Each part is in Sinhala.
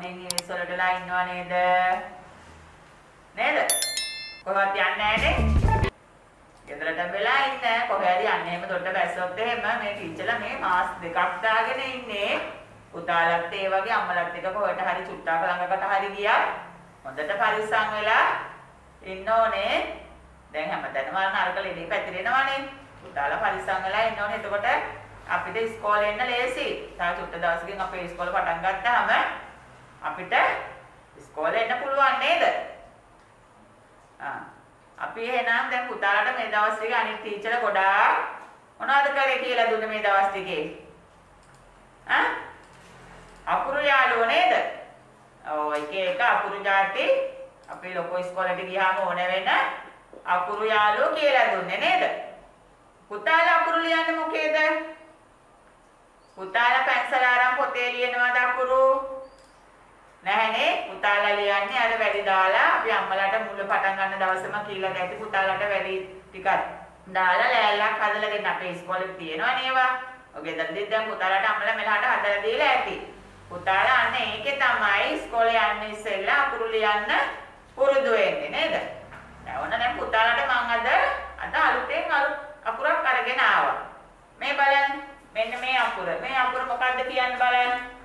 හොඳින් ඉංග්‍රීසි වලටලා ඉන්නව නේද? නේද? කොහොමද යන්නේ නැහනේ? ගෙදරට වෙලා ඉන්න කොහේ හරි යන්නේ එහෙම දොඩ බැස්සොත් එහෙම මේ ටීචර්ලා මේ මාස් දෙකක් දාගෙන ඉන්නේ. පුතාලත් ඒ වගේ අම්මලත් එක කොහෙට හරි චුට්ටක් ළඟකට හරි ගියා. හොඳට පරිස්සම් වෙලා ඉන්න ඕනේ. දැන් හැමතැනම නරක ලෙඩේ පැතිරෙනවනේ. පුතාලා පරිස්සම් වෙලා ඉන්න ඕනේ. එතකොට අපිට ඉස්කෝලේ එන්න ලේසි. තා චුට්ට දවසකින් අපේ ඉස්කෝල පටන් ගත්තාම අපිට ඉස්කෝලේ එන්න පුළුවන් නේද? ආ. අපි එහෙනම් දැන් පුතාලට මේ දවස් ටිකේ අනිත් ටීචර්ලා ගොඩාක් මොනවද කරේ කියලා දුන්නේ මේ දවස් ටිකේ? ආ? අකුරු යාළුවෝ නේද? ඔව් එක එක අකුරු જાති අපේ ලොකෝ ඉස්කෝලේට ගියාම ඕන වෙන අකුරු යාළුවෝ කියලා දුන්නේ නේද? පුතාලා අකුරු ලියන්නේ මොකේද? පුතාලා පැන්සල අරන් පොතේ ලියනවද අකුරු? නැහනේ පුතාලා ලියන්නේ අර වැඩි දාලා අපි අම්මලාට මුල පටන් ගන්න දවසම කියලා දැක්ටි පුතාලාට වැඩි ටිකක් දාලා ලෑල්ලක් හදලා දෙන්න අපේ ඉස්කෝලේ තියෙනවා නේවා. ඔගේ දද්දිත් දැන් පුතාලාට අම්මලා මෙලහට හදලා දීලා ඇති. පුතාලා අන්න ඒකේ තමයි ඉස්කෝලේ යන්න ඉස්සෙල්ලා අකුරු ලියන්න පුරුදු වෙන්නේ නේද? දැන් ඔන්න දැන් පුතාලාට මම අද අද අලුතෙන් අලුත් අකුරක් අරගෙන ආවා. මේ බලන්න. මෙන්න මේ අකුර. මේ අකුර මොකක්ද කියන්න බලන්න.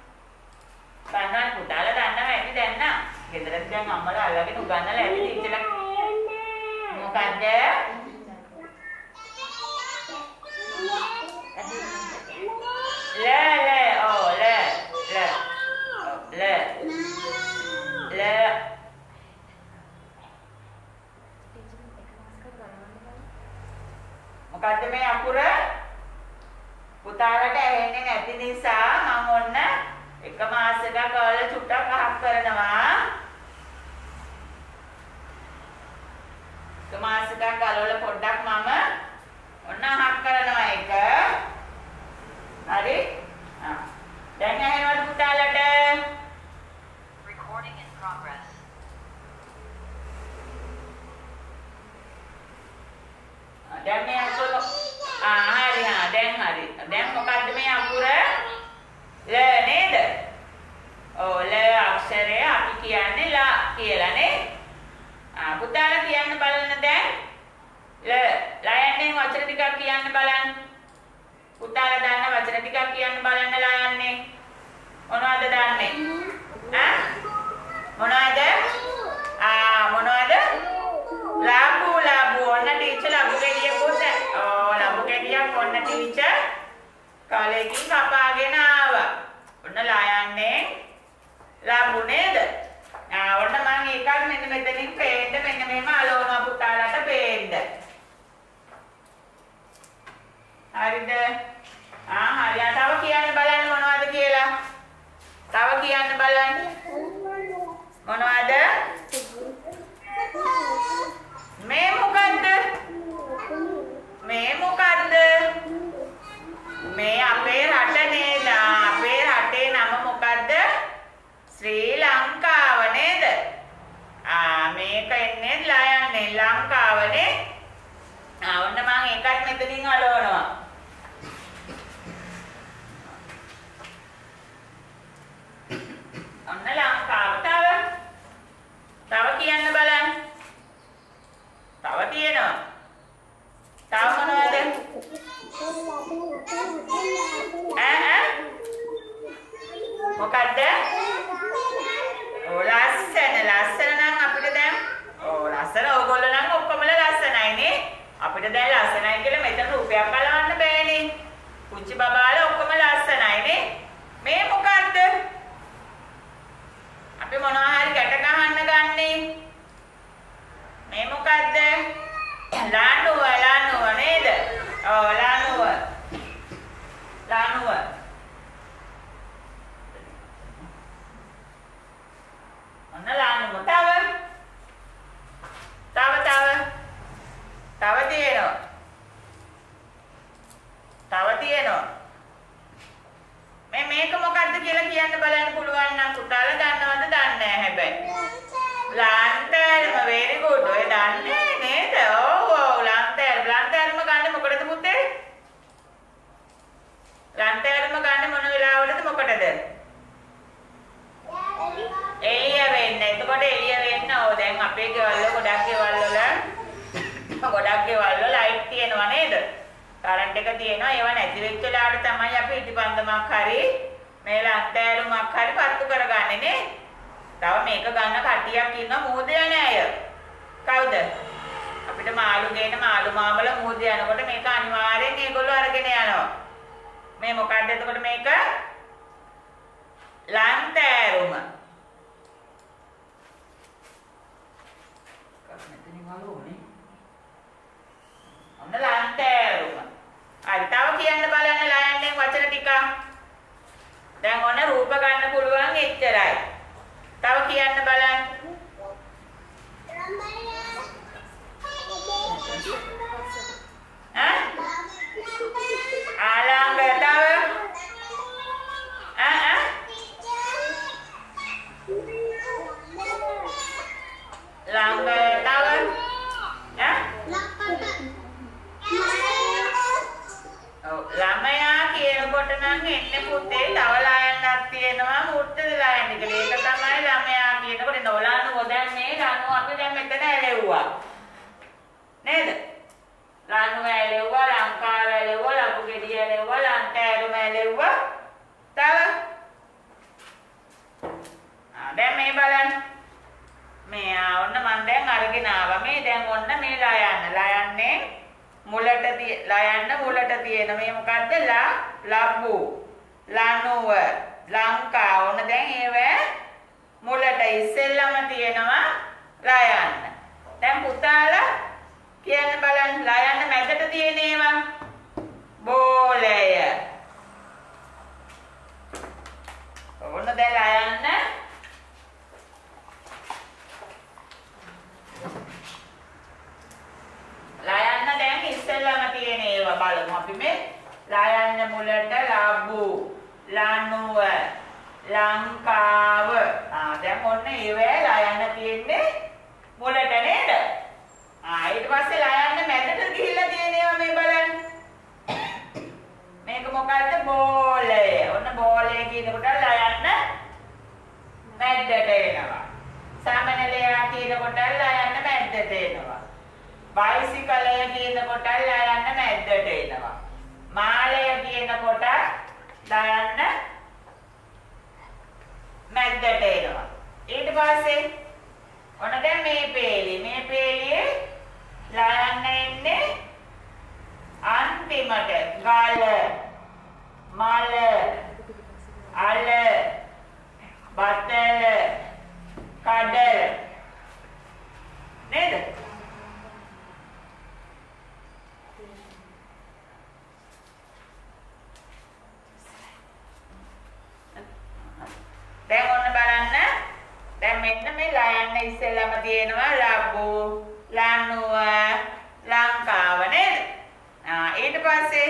ගන්නන් පුතාලා දන්නව ඇති දැන් නම්. ගෙදරත් දැන් අම්මලා අල්ලගෙන උගන්නලා ඇති ටීචර්ලා. මොකද්ද? ල පුතාල දන්නවද දන්නේ නැහැ හැබැයි. ලාන්තර්ම very good. ඔය දන්නේ නේද? ඔව් ඔව් ලාන්තර්ම ලාන්තර්ම ගන්න මොකටද පුතේ? ලාන්තර්ම ගන්න මොන වෙලාවලද මොකටද? එළිය වෙන්න. එතකොට එළිය වෙන්න. ඔව් දැන් අපේ ගෙවල් වල ගොඩක් ගෙවල් වල ගොඩක් ගෙවල් වල ලයිට් තියෙනවා නේද? කරන්ට් එක තියෙනවා. ඒවා නැති වෙච්ච වෙලාවට තමයි අපි ඉටිපන්දමක් හරි මේ ලන්තෑරුමක් හරි පත්තු කරගන්නේ නේ. තව මේක ගන්න කට්ටියක් ඉන්නවා මූද යන අය. කවුද? අපිට මාළු ගේන මාළු මාමල මූද යනකොට මේක අනිවාර්යෙන් ඒගොල්ලෝ අරගෙන යනවා. මේ මොකක්ද එතකොට මේක? ලන්තෑරුම. ඔන්න ලන්තෑරුම. හරි තව කියන්න බලන්න ලයන්නෙන් වචන ටිකක්. දැන් ඔන්න රූප ගන්න පුළුවන් එච්චරයි. තව කියන්න බලන්න. නේද? ලනුව ඇලෙව්වා, ලංකාව ඇලෙව්වා, ලපු ගෙඩිය ඇලෙව්වා, ලංකෑරුම ඇලෙව්වා. තව ආ දැන් මේ බලන්න. මේ ආ ඔන්න මම දැන් අරගෙන ආවා. මේ දැන් ඔන්න මේ ලයන්න. ලයන්නේ මුලට ලයන්න මුලට තියෙන මේ මොකද්ද ලා ලබ්බු ලනුව ලංකා ඕන දැන් ඒව මුලට ඉස්සෙල්ලම තියෙනවා ලයන්න දැන් පුතාලා කියන්න බලන්න ලයන්න මැදට තියෙන ඒවා. බෝලය. ඕන දැන් ලයන්න ලයන්න දැන් ඉස්සෙල්ලාම තියෙන ඒවා බලමු අපි මේ. ලයන්න මුලට ලබ්බු ලනුව ලංකාව. ආ දැන් ඔන්න ඒවැ ලයන්න තියෙන්නේ මුලට නේද? ආ ඊට පස්සේ ලයන්න මැදට ගිහිල්ලා තියෙන ඒවා මේ බලන්න මේක මොකද්ද බෝලය ඔන්න බෝලය කියනකොට ලයන්න මැද්දට එනවා සාමාන්‍යලයා කියනකොට ලයන්න මැද්දට එනවා බයිසිකලය කියනකොට ලයන්න මැද්දට එනවා. මාලය කියනකොට ලයන්න මැද්දට එනවා. ඊට පස්සේ ඔන්න දැන් මේ පේලි. මේ පේලියේ ලයන්න එන්නේ අන්තිමට ගල මල අල බතල කඩල නේද? දැන් ඔන්න බලන්න. දැන් මෙන්න මේ ලයන්න ඉස්සෙල්ලාම තියෙනවා ලබ්බු, ලනුව, ලංකාව නේද? ආ ඊට පස්සේ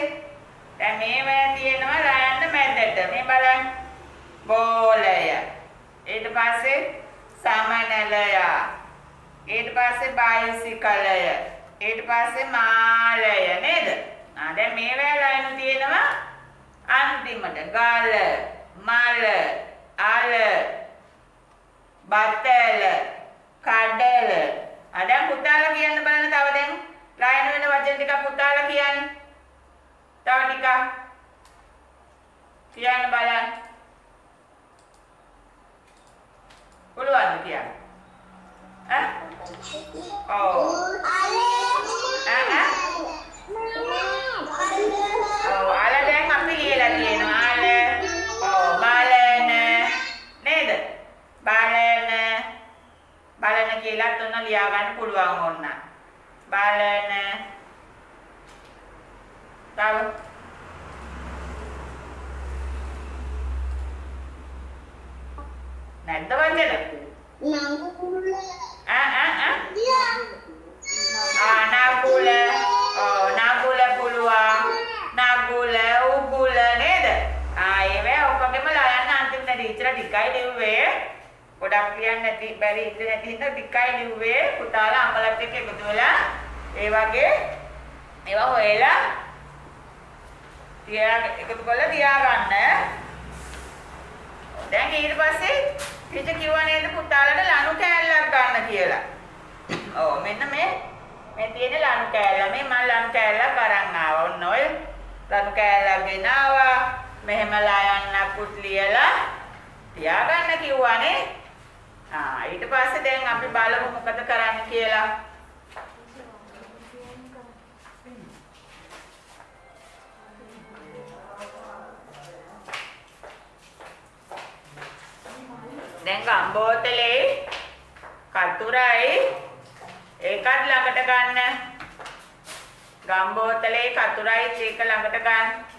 දැන් මේවා තියෙනවා ලයන්න මැදට. මේ බලන්න. බෝලය. ඊට පස්සේ සමනලය. ඊට පස්සේ බයිසිකලය. ඊට පස්සේ මාලය නේද? ආ දැන් මේවා ලයන්න තියෙනවා අන්තිමට ගල, මල අල බතල කඩල අදන් පුතාලා කියන්න බලන්න තව දැන්. ලයන වෙන වචන ටිකක් පුතාලා කියන්න. තව ටිකක්. කියන්න බලන්න. පුළුවන්ද කියන්න? ඈ? ඔව් කියලාත් ඔන්න ලියා ගන්න පුළුවන් ඕන්න බලන. තව නැද්ද වචන? ආ ආ ආ ආ නගුල. ඔව් නගුල පුළුවන්. නගුල උගුල නේද? ආ ඒවැ ඔක්කොගෙම ලයන්න අන්තිමට ටීචර් ටිකයි ලිව්වේ ගොඩක් කියන්න නැති බැරි ඉඳ නැති හින්දා ටිකයි ලිව්වේ. පුතාලා අම්මලත් එක්ක එකතු වෙලා ඒ වගේ ඒවා හොයලා තියා එකතු කරලා තියාගන්න. දැන් ඊට පස්සේ ටීචර් කිව්වා නේද පුතාලට ලනු කෑල්ලක් ගන්න කියලා. ඔව් මෙන්න මේ මේ තියෙන ලනු කෑල්ල. මේ මම ලනු කෑල්ලක් අරන් ආවා. ඔන්න ඔය ලනු කෑල්ලක් ගෙනාවා. මෙහෙමලා යන්නකුත් ලියලා තියාගන්න කිව්වනේ. ආ ඊට පස්සේ දැන් අපි බලමු මොකද කරන්න කියලා. දැන් ගම්බෝතලේ කතුරයි ඒකත් ළඟට ගන්න. ගම්බෝතලේ කතුරයි ඒක ළඟට ගන්න.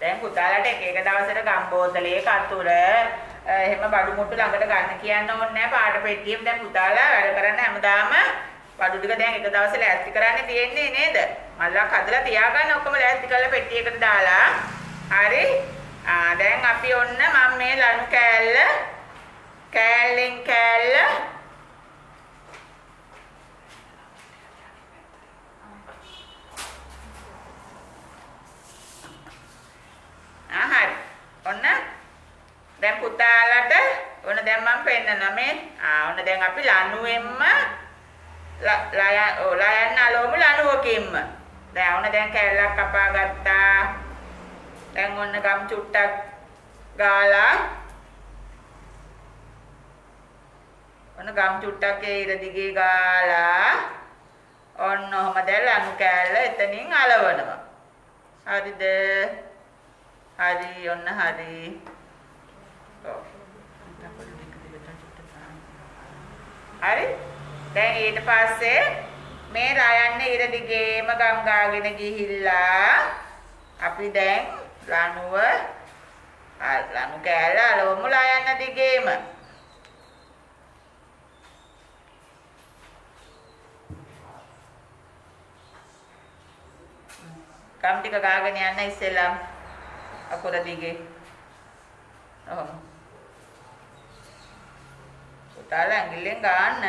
දැන් පුතාලට එක එක දවසට ගම්බෝතලේ කතුර එහෙම බඩු මුට්ටු ළඟට ගන්න කියන්න ඕනේ නැහැ පාට පෙට්ටියෙන් දැන් පුතාලා වැඩ කරන්න හැමදාම බඩු ටික දැන් එක දවසේ ලෑස්ති කරන්න තියෙන්නේ නේද? මල්ලක් හදලා තියාගන්න ඔක්කොම ලෑස්ති කරලා පෙට්ටියකට දාලා. හරි? ආ දැන් අපි ඔන්න මම මේ ලනු කෑල්ල කෑල්ලෙන් කෑල්ල ආහරි ඔන්න දැන් පුතාලට ඔන්න දැන් මම පෙන්නනවා මේ ආ ඔන්න දැන් අපි ලනුවෙන්ම ලයන් අලෝම ලනුවකින්ම දැන් ඔන්න දැන් කෑල්ලක් කපා ගත්තා. දැන් ඔන්න ගම් චුට්ටක් ගාලා ඔන්න ගම් චුට්ටක් ඒ ඉර දිගේ ගාලා ඔන්න ඔහම දැන් ලනු කෑල්ල එතනින් අලවනවා. හරිද? හරි ඔන්න හරි. හරි? දැන් ඊට පස්සේ මේ රයන්න ඉර දිගේම ගම් ගාගෙන ගිහිල්ලා අපි දැන් ලනුව ලනු කෑල්ල අලවමු ලයන්න දිගේම. ගම් ටික ගාගෙන යන්න ඉස්සෙල්ලා අකුර දිගේ ඔහොම පුතාලා ඇඟිල්ලෙන් ගන්න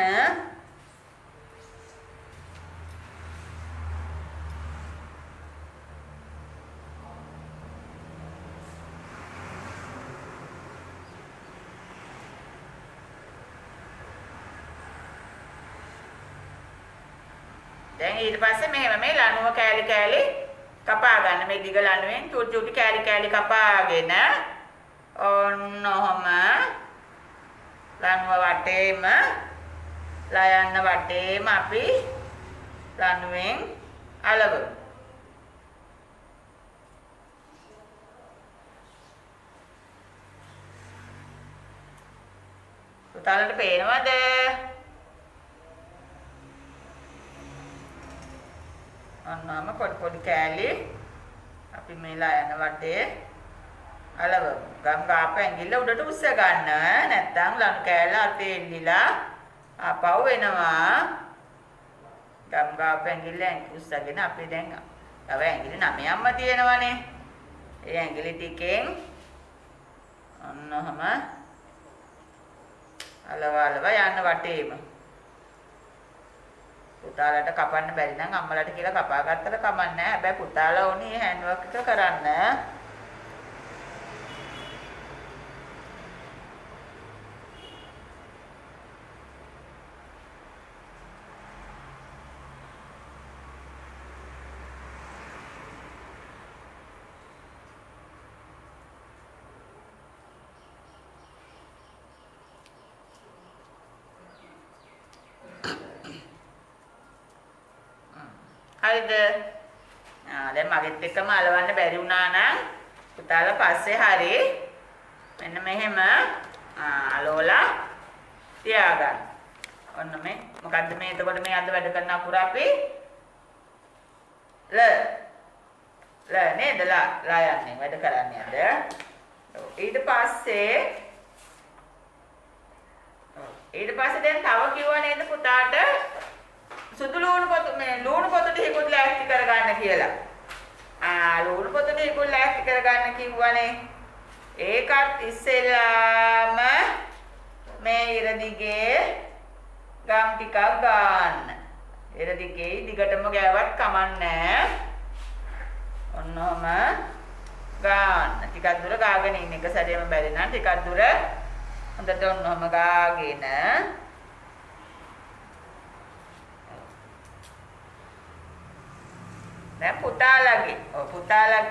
දැන් ඊට පස්සේ මෙහෙම මේ ලණුව කෑලි කෑලි කපා ගන්න. මේ දිග ලණුවෙන් චුටි චුටි කෑලි කෑලි කපාගෙන ඔන්න ඔහම ලණුව වටේම ලයන්න වටේම අපි ලණුවෙන් අලවමු. පුතාලට පේනවද? අන්නාම පොඩි පොඩි කෑලි අපි මේලා යන වටේ අලවමු. ගම් ගාප ඇඟිල්ල උඩට උස්ස ගන්න. නැත්තම් ලණු කෑල්ල අතේ එල්ලිලා ආපහු වෙනවා. ගම් ගාප ඇඟිල්ල උස්සගෙන අපි දැන් තව ඇඟිලි නමයක්ම තියෙනවනේ. ඒ ඇඟිලි ටිකෙන් ඔන්නෝම අලව අලව යන්න වටේම පුතාලට කපන්න බැරි නම් අම්මලාට කියලා කපා ගත්තට කමන්නේ නැහැ. හැබැයි පුතාලා ඕනේ හෑන්ඩ් වර්ක් එක කරන්න. හරිද? ආ දැන් මගෙත් එක්කම අලවන්න බැරි වුණා නම් පුතාලා පස්සේ හරි මෙන්න මෙහෙම අලෝලා තියාගන්න. ඔන්න මේ මොකද්ද මේ එතකොට මේ අද වැඩ කරන අකුර අපි ල ල නේද ලා ලා යන්නේ වැඩ කරන්නේ අද. ඊට පස්සේ ඊට පස්සේ දැන් තව කිව්වා නේද පුතාට සුදු ලුණු පොත මේ ලුණු පොතට හිකුත් ලෑස්ති කරගන්න කියලා. ආ ලුණු පොතට හිකුත් ලෑස්ති කරගන්න කිව්වනේ. ඒකත් ඉස්සෙල්ලාම මේ ඉර දිගේ ගම් ටිකක් ගන්න. ඉර දිගේ දිගටම ගෑවත් කමන්නේ ඔන්නෝම ගන්න. ටිකක් දුර ගාගෙන ඉන්න එක සැරේම බැරි නම් ටිකක් දුර හොඳට ඔන්නෝම ගාගෙන පුතාලගේ ඔව් පුතාලා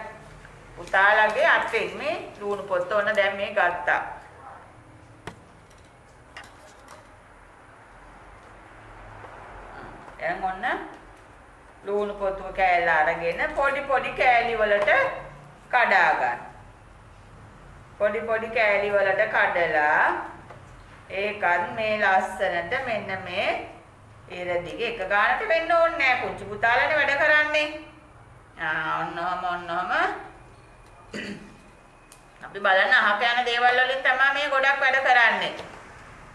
පුතාලගේ අතෙන් මේ ලුණු පොත්ත ඔන්න දැන් මේ ගත්තා. දැන් ඔන්න ලුණු පොතුව කෑල්ල අරගෙන පොඩි පොඩි කෑලි වලට කඩා ගන්න. පොඩි පොඩි කෑලි වලට කඩලා ඒකත් මේ ලස්සනට මෙන්න මේ ඉර දිගේ එක ගානට වෙන්න ඕනේ නෑ පුංචි පුතාලානේ වැඩ කරන්නේ. ආ ඔන්නෝම ඔන්නෝම අපි බලන්න අහක යන දේවල් වලින් තමයි මේ ගොඩක් වැඩ කරන්නේ.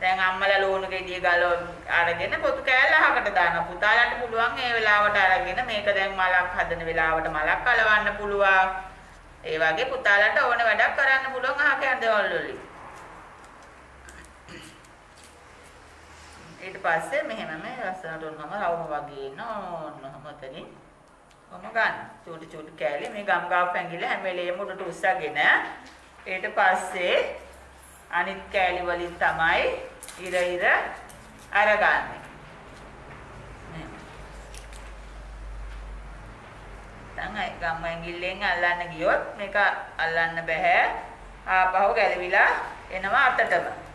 දැන් අම්මලා ලුණු ගෙඩිය ගලව අරගෙන පොතු කෑල්ල අහකට දානවා. පුතාලන්ට පුළුවන් ඒ වෙලාවට අරගෙන මේක දැන් මලක් හදන වෙලාවට මලක් කලවන්න පුළුවන්. ඒ වගේ පුතාලන්ට ඕන වැඩක් කරන්න පුළුවන් අහක යන දේවල් වලින්. ඊට පස්සේ මෙහෙම මේ ලස්සනට උන්නම රවුම වගේ ඉන්න ඕන්නම ඔතනින් කොහොම ගන්න. චූටි චූටි කෑලි මේ ගම් ගාව පැංගිල හැම වෙලේම උඩට උස්සගෙන ඊට පස්සේ අනිත් කෑලි වලින් තමයි ඉර ඉර අරගන්නේ. දැන් අය ගම් ඇඟිල්ලෙන් අල්ලන්න ගියොත් මේක අල්ලන්න බෑ. ආපහු ගැලවිලා එනවා අතටම.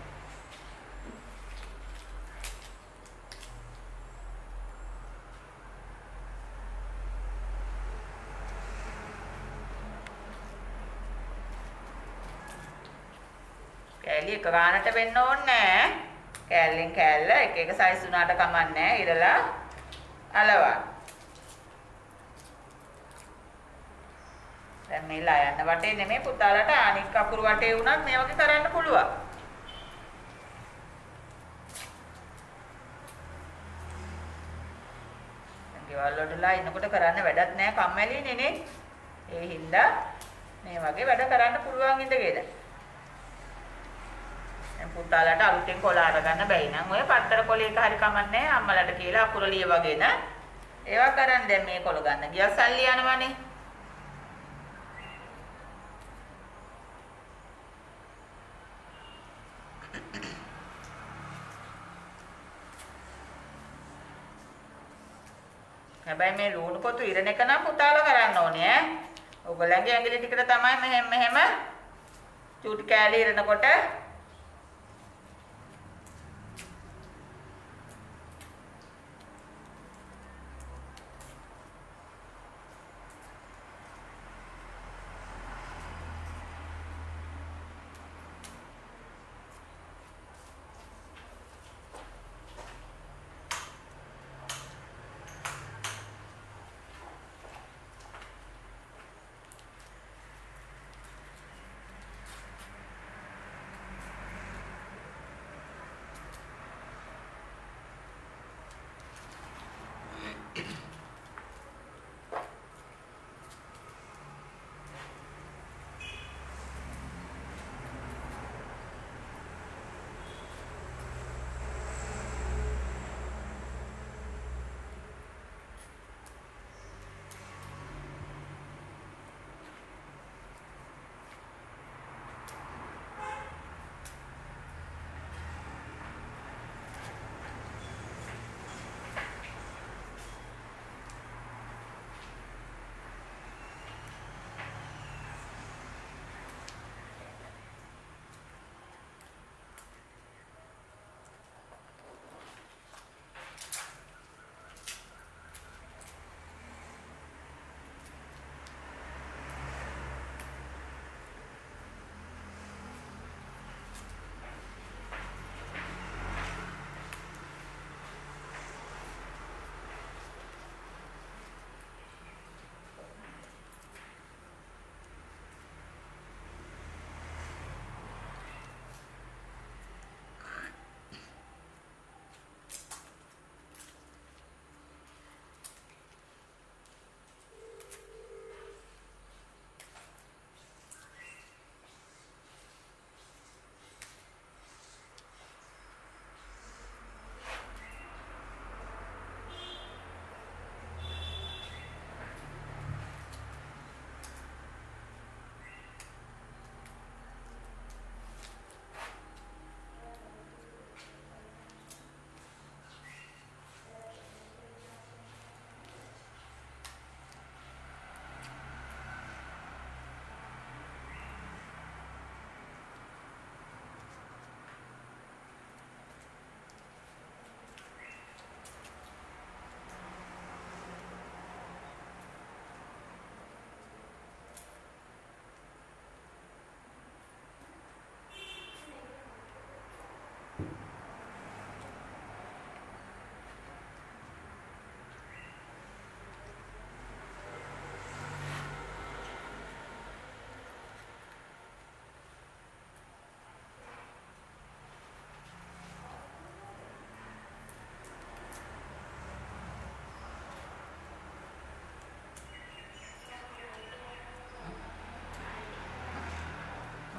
කෑලි එක ගානට වෙන්න ඕනේ නෑ. කෑල්ලෙන් කෑල්ල එක එක සයිස් උනාට කමන්නේ නෑ. ඉරලා අලවන්න. දැන් මේ ලයන්න වටේ නෙමෙයි පුතාලට අනික් අකුරු වටේ වුණත් මේ වගේ කරන්න පුළුවන්. ගෙවල් වලටලා ඉන්නකොට කරන්න වැඩක් නෑ කම්මැලිනේ නේ. ඒ හින්දා මේ වගේ වැඩ කරන්න පුළුවන් ඉඳගෙන. පුතාලට අලුතෙන් කොළ අරගන්න බැයි නම් ඔය පත්තර කොළයක හරි කමන්නේ අම්මලට කියලා අකුර ලියවගෙන ඒවා කරන් දැන් මේ කොළ ගන්න. ගියා සල්ලි යනවනේ. හැබැයි මේ ලුණු පොතු ඉරණ එක නම් පුතාලා කරන්න ඕනේ ඈ. ඔයගොල්ලන්ගේ ඇඟිලි ටිකට තමයි මෙහෙම මෙහෙම චූටි කෑලි ඉරනකොට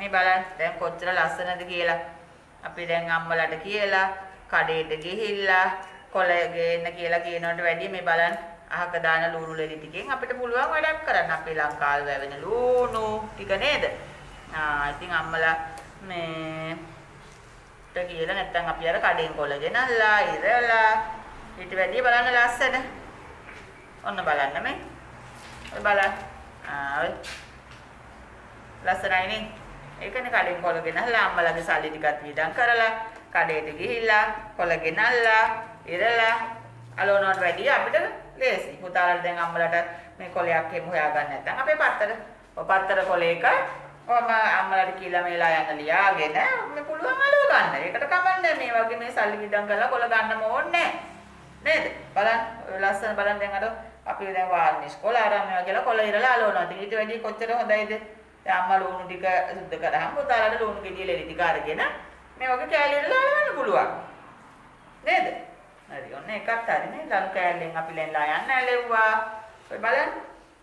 මේ බලන්න දැන් කොච්චර ලස්සනද කියලා. අපි දැන් අම්මලාට කියලා කඩේට ගිහිල්ලා කොළ ගේන්න කියලා කියනවට වැඩිය මේ බලන්න අහක දාන ලුණු ලෙලි ටිකෙන් අපිට පුළුවන් වැඩක් කරන්න. අපේ ලංකාවේ වැවෙන ලුණු ටික නේද? ආ ඉතින් අම්මලා මේ ට කියලා නැත්තම් අපි අර කඩෙන් කොළ ගෙනල්ලා ඉරලා ඊට වැඩිය බලන්න ලස්සන. ඔන්න බලන්න මේ. බලන්න. ආ ලස්සනයි නේ. ඒකනේ කඩෙන් කොළ ගෙනල්ලා අම්මලාගේ සල්ලි ටිකත් වියදම් කරලා කඩේට ගිහිල්ලා කොළ ගෙනල්ලා ඉරලා අලෝනවට වැඩිය අපිට ලේසි. පුතාලට දැන් අම්මලාට මේ කොලයක් එහෙම හොයාගන්න නැත්නම් අපේ පත්තර. ඔය පත්තර කොලයක ඔම අම්මලාට කියලා මේලා යන ලියාගෙන මේ පුළුවන් අලුව ගන්න. ඒකට කමන්නේ මේ වගේ මේ සල්ලි විදම් කරලා කොළ ගන්නම ඕනේ නේද? බලන්න ලස්සන බලන්න දැන් අර අපි දැන් වාර්නිෂ් කොළ ආරම්භ වෙනවා කියලා කොළ ඉරලා අලවනවා. ඉතින් ඊට වැඩි කොච්චර හොඳයිද? දැන් අම්මා ලුණු ටික සුද්ධ කරාම පුතාලට ලුණු ගෙඩිය ලෙලි ටික අරගෙන මේ වගේ කෑලි ඉරලා අලවන්න පුළුවන්. නේද? හරි ඔන්න එකක් හරිනේ. ලණු කෑල්ලෙන් අපි ලෙන්ලා යන්න ඇලෙව්වා. ඔය බලන්න.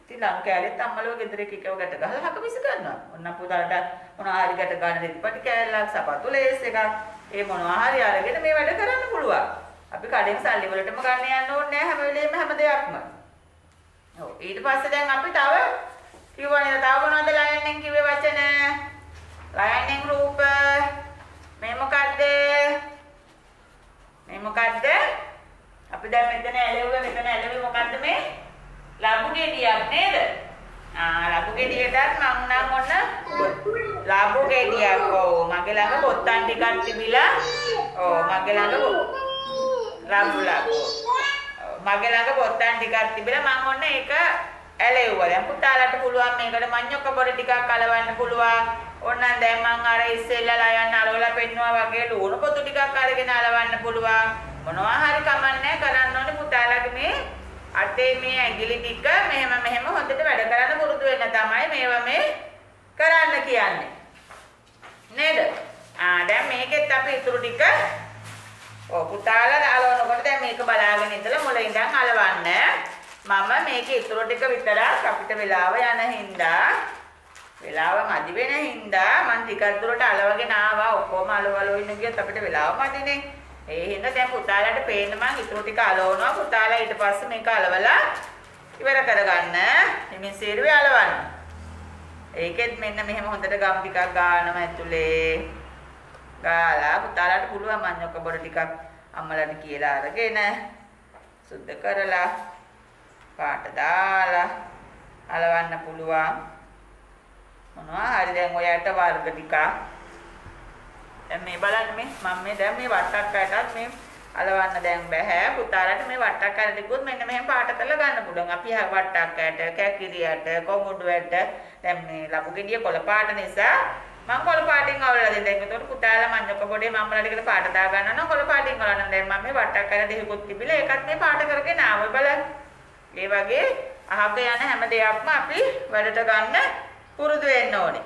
ඉතින් ලණු කෑල්ලෙත් අම්මලෝ ගෙදර එකව ගැට ගහලා හක විස කරනවා. ඔන්න පුතාලට මොනවා හරි ගැට ගන්න දෙපටි කෑල්ලක් සපත්තු ලේස් එකක් ඒ මොනවා හරි අරගෙන මේ වැඩ කරන්න පුළුවන්. අපි කඩෙන් සල්ලි වලටම ගන්න යන්න ඕනේ නැහැ හැම වෙලේම හැම දෙයක්ම. ඔව් ඊට පස්සේ දැන් අපි තව කිව්වනේ තව මොනවද ලයන්ෙන් කිව්වේ වචන? ලයන්ෙන් රූප මේ මොකද්ද? මේ මොකද්ද? අපි දැන් මෙතන ඇලෙව්වේ මෙතන ඇලෙව්වේ මොකද්ද මේ? ලබු ගෙඩියක් නේද? ආ ලබු ගෙඩියටත් මම නම් ඔන්න ලබු ගෙඩියක්. ඔව් මගේ ළඟ පොත්තන් ටිකක් තිබිලා. ඔව් මගේ ළඟ ලබු ලබු. මගේ ළඟ පොත්තන් ටිකක් තිබිලා මම ඔන්න ඒක ඇලෙව්වා. දැන් පුතාලට පුළුවන් මේකට මඤ්ඤොක්ක පොඩි ටිකක් අලවන්න පුළුවන්. ඕන්න දැන් මං අර ඉස්සෙල්ලා යන්න අලවලා පෙන්නවා වගේ ලුණු පොතු ටිකක් අරගෙන අලවන්න පුළුවන්. මොනවා හරි කමන්නේ කරන්න ඕනේ පුතාලගේ මේ අතේ මේ ඇඟිලි ටික මෙහෙම මෙහෙම හොඳට වැඩ කරන්න පුරුදු වෙන්න තමයි මේවා මේ කරන්න කියන්නේ. නේද? ආ දැන් මේකෙත් අපි ඉතුරු ටික ඔව් පුතාලා අලවනකොට දැන් මේක බලාගෙන ඉඳලා මුල ඉඳන් අලවන්න. මම මේකේ ඉතුරු ටික විතරක් අපිට වෙලාව යන හින්දා වෙලාව මදි වෙන හින්දා මම ටිකක් දුරට අලවගෙන ආවා. ඔක්කොම අලවලෝ ඉන්න ගියත් අපිට වෙලාව මදිනේ. ඒ හින්දා දැන් පුතාලාට පේන්න මම ඉතුරු ටික අලවනවා. පුතාලා ඊට පස්සේ මේක අලවලා ඉවර කරගන්න. හිමින් සීරුවේ අලවන්න. ඒකෙත් මෙන්න මෙහෙම හොඳට ගම් ටිකක් ගන්නවා ඇතුලේ ගාලා පුතාලාට පුළුවන් මඤ්ඤොක්ක බොඩ ටිකක් අම්මලාට කියලා අරගෙන සුද්ධ කරලා පාට දාලා අලවන්න පුළුවන් මොනවා හරි දැන් ඔයාට වර්ග ටිකක් දැන් මේ බලන්න මේ මම මේ දැන් මේ වට්ටක්කයටත් මේ අලවන්න දැන් බෑ පුතාලට මේ වට්ටක්කයට ටිකුත් මෙන්න මෙහෙම පාට කරලා ගන්න පුළුවන් අපි වට්ටක්කයට කැකිරියට කොමුඩුවට දැන් මේ ලබු ගෙඩිය කොළ පාට නිසා මම කොළ පාටින් අවලලා දෙන්න. ඒකට පුතාලා මඤ්ඤොක්ක පොඩේ මම්මලා ටිකට පාට දා ගන්නවා නම් කොළ පාටින් අවලන්න. දැන් මම මේ වට්ටක්කයට දෙහිකුත් තිබිලා ඒකත් මේ පාට කරගෙන ආවයි බලන්න. ඒ වගේ අහක යන හැම දෙයක්ම අපි වැඩට ගන්න පුරුදු වෙන්න ඕනේ.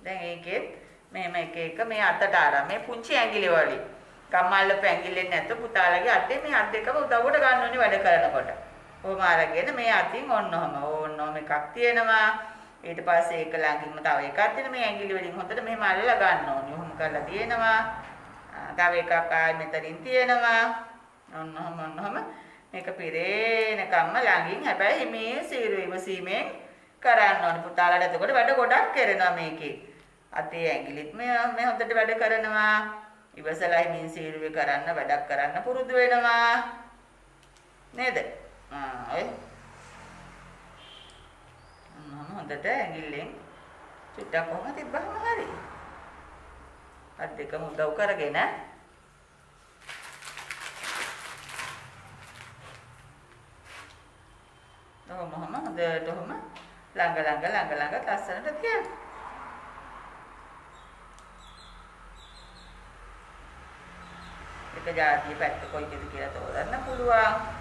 දැන් ඒකෙත් මෙහෙම එක එක මේ අතට අරන් මේ පුංචි ඇඟිලි වලින් කම්මල්ල පැංගිල්ලෙන් නැත පුතාලගේ අතේ මේ අත් දෙකම උදව්වට ගන්න ඕනේ වැඩ කරනකොට. කොහොම අරගෙන මේ අතින් ඔන්න ඔහම ඕන්න ඔහම එකක් තියෙනවා. ඊට පස්සේ ඒක ළඟින්ම තව එකක් තියෙන මේ ඇඟිලි වලින් හොඳට මෙහෙම අල්ලලා ගන්න ඕනේ. ඔහොම කරලා තියෙනවා. තව එකක් ආයි මෙතනින් තියෙනවා. ඔන්න ඔහම ඔන්න ඔහම මේක පිරේනකම්ම ළඟින් හැබැයි මේ සීරු විමසීමෙන් කරන්න ඕනේ. පුතාලට එතකොට වැඩ ගොඩක් කරනවා මේකේ. අතේ ඇඟිලිත් මේ මේ හොඳට වැඩ කරනවා. ඉවසලා හිමින් සීරුවේ කරන්න වැඩක් කරන්න පුරුදු වෙනවා. නේද? ආ ඔය මම හොඳට ඇඟිල්ලෙන් චුට්ටක් කොහොම තිබ්බහම හරි. අත් දෙකම උදව් කරගෙන ඔහොම ඔහොම හොඳට ඔහොම ළඟ ළඟ ළඟ ළඟ ලස්සනට තියන්න. එක જાතිය පැත්ත කොයිද කියලා තෝරන්න පුළුවන්.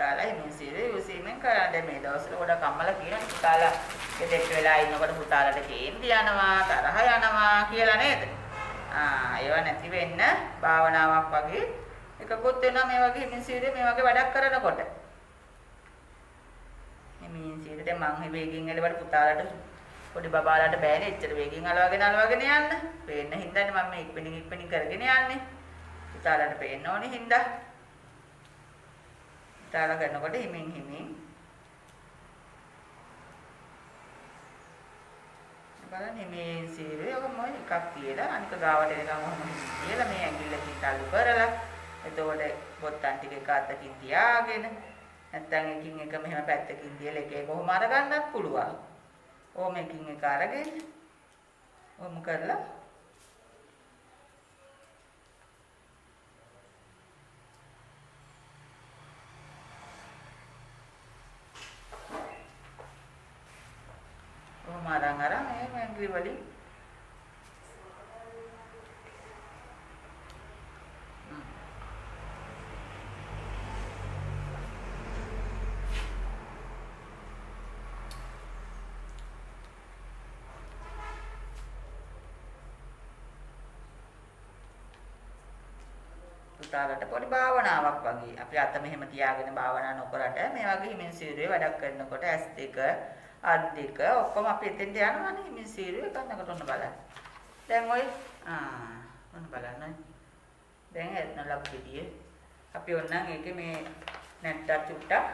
පුතාලා හිමින් සිරේ යොසීමෙන් කරන්න දැන් මේ දවස්වල ගොඩක් අම්මලා කියන පුතාලා ගෙදෙට්ට වෙලා ඉන්නකොට පුතාලට කේන්ති යනවා තරහ යනවා කියලා නේද? ආ ඒව නැති වෙන්න භාවනාවක් වගේ එකකුත් වෙනවා මේ වගේ හිමින් සිරේ මේ වගේ වැඩක් කරනකොට. හිමින් සිරේ දැන් මං වේගෙන් එලවට පුතාලට පොඩි බබාලාට බෑනේ එච්චර වේගෙන් අලවගෙන අලවගෙන යන්න. පේන්න හින්දානේ මම මේ ඉක්පිනින් ඉක්පිනින් කරගෙන යන්නේ. පුතාලට පේන්න ඕනේ හින්දා. පුතාලා කරනකොට හිමින් හිමින්. බලන්න මේ සීරේ ඔක මොයි එකක් තියලා අනික ගාවට එනකම් ඔහොම තියලා මේ ඇඟිල්ලකින් තල්ලු කරලා. එතකොට බොත්තම් ටික එක අතකින් තියාගෙන නැත්තම් එකින් එක මෙහෙම පැත්තකින් තියලා එක එක කොහොම අරගන්නත් පුළුවන්. ඕම එකින් එක අරගෙන ඔහොම කරලා ඔහොම අරන් අරන් මේ මැංග්‍රි වලින් පුතාලට පොඩි භාවනාවක් වගේ. අපි අත මෙහෙම තියාගෙන භාවනා නොකරට මේ වගේ හිමින් සීරුවේ වැඩක් කරනකොට ඇස් දෙක අත් දෙක ඔක්කොම අපි එතෙන්ට යනවානේ හිමින් සීරුවේ කරනකොට ඔන්න බලන්න. දැන් ඔය ආ ඔන්න බලන්න. දැන් එතන ලබු පිටියේ අපි ඔන්නම් ඒකේ මේ නැට්ටක් චුට්ටක්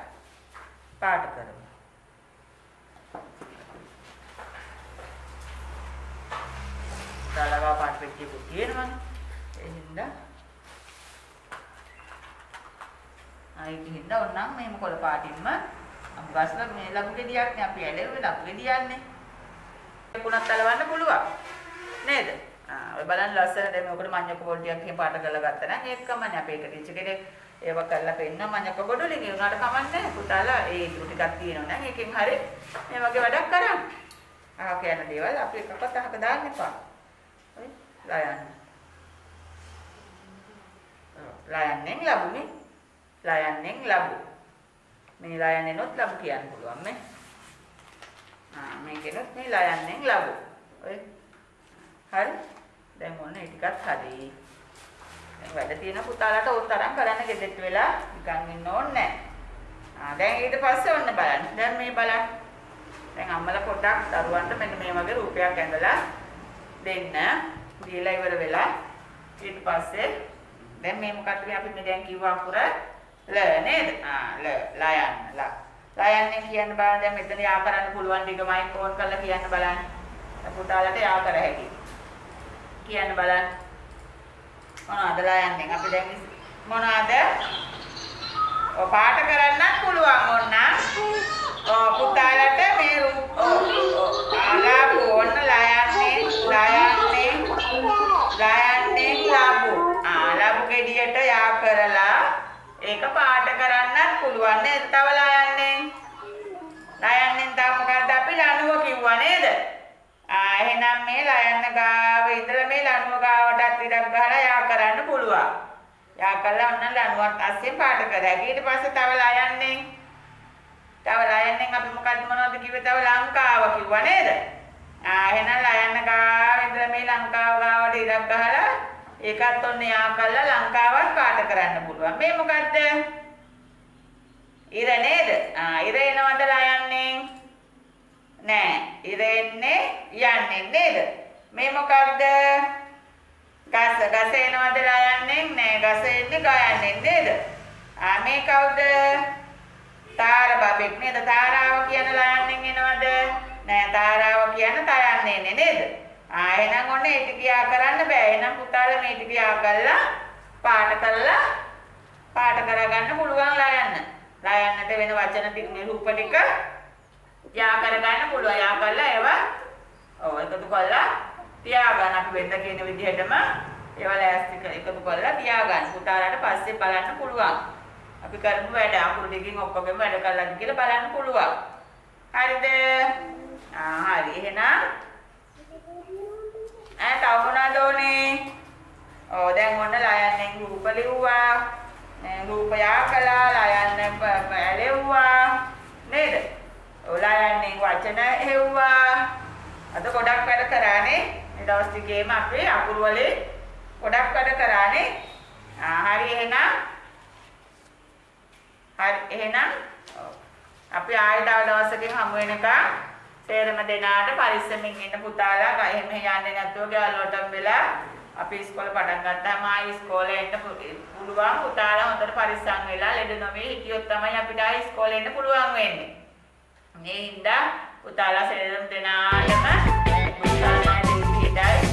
පාට කරමු. දාලවා පාට පෙට්ටියකුත් තියෙනවනේ. ඒ හින්දා ආයි ගිහින් ඔන්නම් මේම කොළ පාටින්ම අම්ගස්ල මේ ලබු ගෙඩියක් නේ අපි ඇලෙන්නේ ලබු ගෙඩියන්නේ. කුණත් අලවන්න පුළුවන්. නේද? ආ ඔය බලන්න ලස්සන දැන් මේකට මඤ්ඤක පොල් ටිකක් එහෙම පාට කරලා ගත්තා නම් ඒකමනේ අපේ එක ටීචර් කෙනෙක් ඒව කරලා පෙන්න මඤ්ඤක ගොඩලින් ඒ උනාට කමන්නේ පුතාලා ඒ ඉතුරු ටිකක් තියෙනවා නම් ඒකෙන් හරි මේ වගේ වැඩක් කරන්න. ආ කියන දේවල් අපි එකකට අහක දාන්න එපා. හරි? ලයන්. ලයන්ෙන් ලැබුණේ ලයන්ෙන් ලැබු. මේ ලයන්ෙනොත් ලැබු කියන්න පුළුවන් මේ. ආ මේකෙනොත් මේ ලයන්ෙන් ලැබු. ඔය හරි. දැන් ඔන්න ඒ ටිකත් හරි. දැන් වැඩ තියෙන පුතාලට ඕන තරම් කරන්න ගෙදෙට්ට වෙලා නිකන් ඉන්න ඕනේ නැහැ. ආ දැන් ඊට පස්සේ ඔන්න බලන්න. දැන් මේ බලන්න. දැන් අම්මලා පොඩ්ඩක් දරුවන්ට මෙන්න මේ වගේ රූපයක් ඇඳලා දෙන්න. දීලා ඉවර වෙලා ඊට පස්සේ දැන් මේ මොකක්ද අපි මේ දැන් කිව්වා අකුර ල නේද? ආ ල ලයන් ල. ලයන්නේ කියන්න බලන්න දැන් මෙතන යා කරන්න පුළුවන් ටික මයික් ඕන් කරලා කියන්න බලන්න. පුතාලට යා කර හැකියි. කියන්න බලන්න. මොනවද ලයන්නේ? අපි දැන් මොනවද? ඔය පාට කරන්නත් පුළුවන් ඕන්න. ඔව් පුතාලට මේ රූප ඔව් ආලාපු ඕන්න ලයන්නේ ලයන්නේ ලයන්නේ ලාබු. ආලාපු ගෙඩියට යා කරලා ඒක පාට කරන්නත් පුළුවන් නේද? තව ලයන්නේ. ලයන්නේ තව මොකද්ද අපි ලනුව කිව්වා නේද? ආ එහෙනම් මේ ලයන්න ගාව ඉඳලා මේ ලනුව ගාවටත් ඉඩක් ගහලා යා කරන්න පුළුවන්. යා කළා ඔන්න ලනුවත් අස්සේ පාට කරා. ඊට පස්සේ තව ලයන්නේ. තව ලයන්නේ අපි මොකද්ද මොනවද කිව්වේ? තව ලංකාව කිව්වා නේද? ආ එහෙනම් ලයන්න ගාව ඉඳලා මේ ලංකාව ගාවට ඉඩක් ගහලා ඒකත් ඔන්න යා කළා ලංකාවත් පාට කරන්න පුළුවන්. මේ මොකද්ද? ඉර නේද? ආ ඉර එනවද ලයන්නේ? නෑ. ඉර එන්නේ යන්නේ නේද? මේ මොකක්ද? ගස ගස එනවද ලයන්නේ? නෑ. ගස එන්නේ ගයන්නේ නේද? ආ මේ කවුද? තාර බබෙක් නේද? තාරාව කියන ලයන්නේ එනවද? නෑ. තාරාව කියන තයන්නේ නේද? ආ එහෙනම් ඔන්න ඒ ටික යා කරන්න බෑ. එහෙනම් පුතාලා මේ ටික යා කරලා පාට කරලා පාට කරගන්න පුළුවන් ලයන්න. ලයන්නට වෙන වචන ටික මේ රූප ටික යා කරගන්න පුළුවන්. යා කරලා ඒවා ඔව් එකතු කරලා තියාගන්න. අපි වෙන්න කියන විදිහටම ඒවා ලෑස්ති කර එකතු කරලා තියාගන්න. පුතාලාට පස්සේ බලන්න පුළුවන්. අපි කරමු වැඩ අකුරු ටිකකින් ඔක්කොගෙම වැඩ කරලාද කියලා බලන්න පුළුවන්. හරිද? ආ හරි. එහෙනම් ඈ තව මොනවද ඕනේ? ඔව් දැන් ඔන්න ලයන්ෙන් රූප ලිව්වා. රූපයා කළා, ලයන්න ඇලෙව්වා. නේද? ඔලයන්ෙන් වචන හෙව්වා. අද ගොඩක් වැඩ කරානේ. මේ දවස් ටිකේම අපි අකුරු වලින් ගොඩක් වැඩ කරානේ. හරි එහෙනම් හරි එහෙනම් අපි ආයෙ තව දවසකින් හමු වෙනකම් සේරම දෙනාට පරිස්සමින් ඉන්න පුතාලා එහෙම යන්නේ නැතුව ගෙවල් වලටම වෙලා අපි ඉස්කෝලේ පටන් ගත්තාම ආයි ඉස්කෝලේ එන්න පුළුවන් පුතාලා හොඳට පරිස්සම් වෙලා ලෙඩ නොවේ හිටියොත් තමයි අපිට ආයි ඉස්කෝලේ එන්න පුළුවන් වෙන්නේ. මේ හින්දා පුතාලා සේරම දෙනාටම පුතාලා දෙවියන්ට